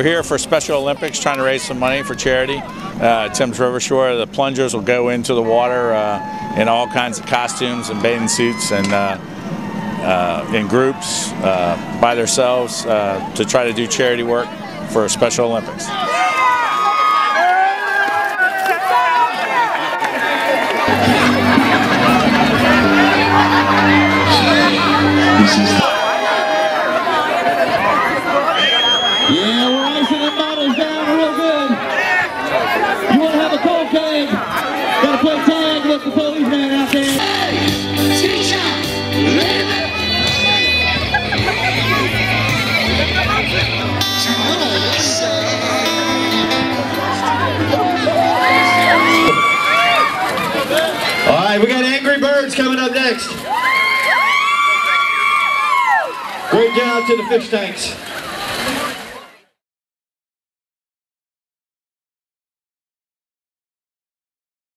We're here for Special Olympics, trying to raise some money for charity. Uh, Tim's Rivershore, the plungers will go into the water uh, in all kinds of costumes and bathing suits and uh, uh in groups uh, by themselves uh, to try to do charity work for Special Olympics. Right, we got Angry Birds coming up next. Great job to the fish tanks.